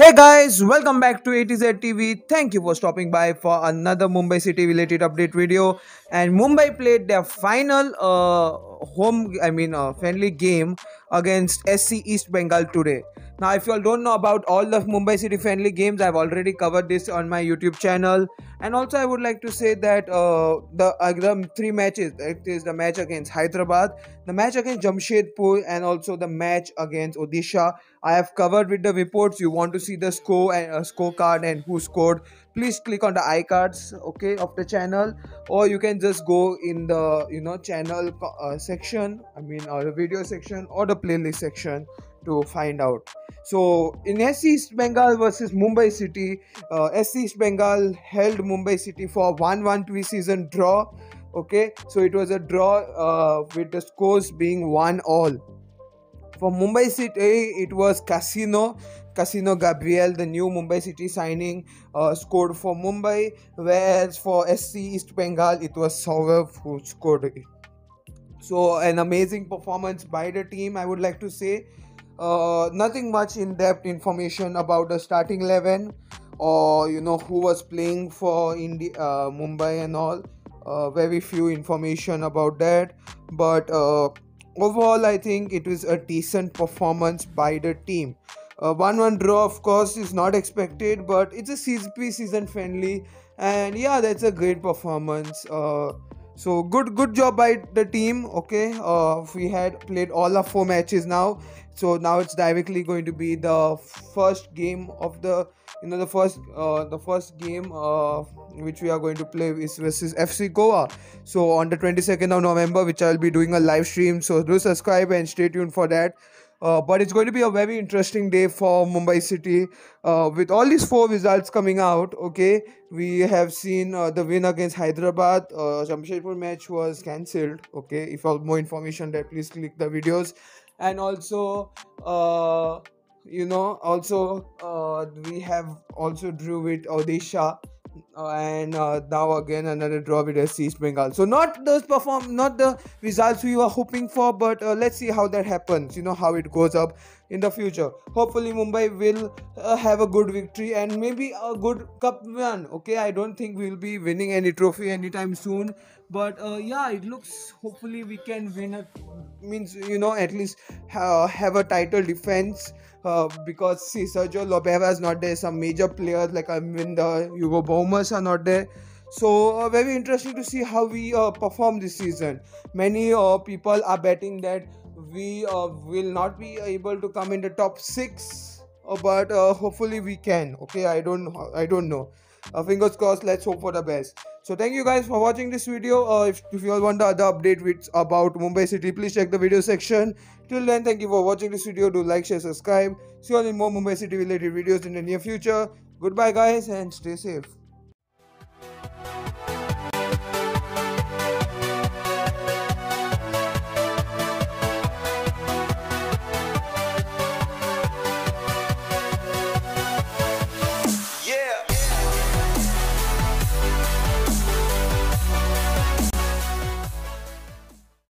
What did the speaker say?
Hey guys, welcome back to A to Z TV. Thank you for stopping by for another Mumbai City related update video. And Mumbai played their final uh, home, I mean, uh, friendly game against SC East Bengal today. Now, if you all don't know about all the Mumbai City friendly games, I've already covered this on my YouTube channel. And also, I would like to say that uh, the, uh, the three matches it is the match against Hyderabad, the match against Jamshedpur, and also the match against Odisha. I have covered with the reports. You want to see the score and uh, scorecard and who scored? Please click on the iCards, okay, of the channel, or you can just go in the you know channel uh, section. I mean, or the video section or the playlist section to find out. So in SC East Bengal versus Mumbai City, uh, SC East Bengal held Mumbai City for 1-1 pre-season draw. Okay, so it was a draw uh, with the scores being one all. For Mumbai City, it was Cassio. Cassio Gabriel, the new Mumbai City signing, uh, scored for Mumbai, whereas for SC East Bengal, it was Saurav who scored it. So, an amazing performance by the team, I would like to say. Uh, nothing much in-depth information about the starting 11 or you know who was playing for India, uh, Mumbai and all. Uh, very few information about that, but uh, overall, I think it was a decent performance by the team. Uh, 1 1 draw, of course, is not expected, but it's a CSP season friendly, and yeah, that's a great performance. So good good job by the team okay? Uh, we had played all our four matches now. So now it's directly going to be the first game of the you know the first uh, the first game uh, which we are going to play is versus fc goa. So on the 22nd of november which i'll be doing a live stream. So do subscribe and stay tuned for that uh, but it's going to be a very interesting day for Mumbai City. Uh, with all these four results coming out, okay, we have seen uh, the win against Hyderabad. Uh, Jamshedpur match was cancelled. Okay, if you want more information, that please click the videos. And also, uh, you know, also uh, we have also drew with Odisha and uh, now again another draw with SC East Bengal. So not those perform, not the results we were hoping for, but uh, let's see how that happens. You know how it goes up in the future. Hopefully Mumbai will uh, have a good victory and maybe a good cup run. Okay, I don't think we'll be winning any trophy anytime soon, but uh, yeah, it looks. Hopefully we can win. A, means you know at least ha- have a title defense. Uh, because see Sergio Lobera is not there. Some major players like I mean the Hugo Boumous are not there. So uh, very interesting to see how we uh, perform this season. Many uh, people are betting that we uh, will not be able to come in the top six, uh, but uh, hopefully we can. Okay, I don't I don't know. Uh, fingers crossed. Let's hope for the best. So thank you guys for watching this video. Uh, if, if you all want the other update with about Mumbai City, please check the video section. Till then, thank you for watching this video. Do like, share, subscribe. See you all in more Mumbai City related videos in the near future. Goodbye guys and stay safe.